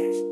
Bye.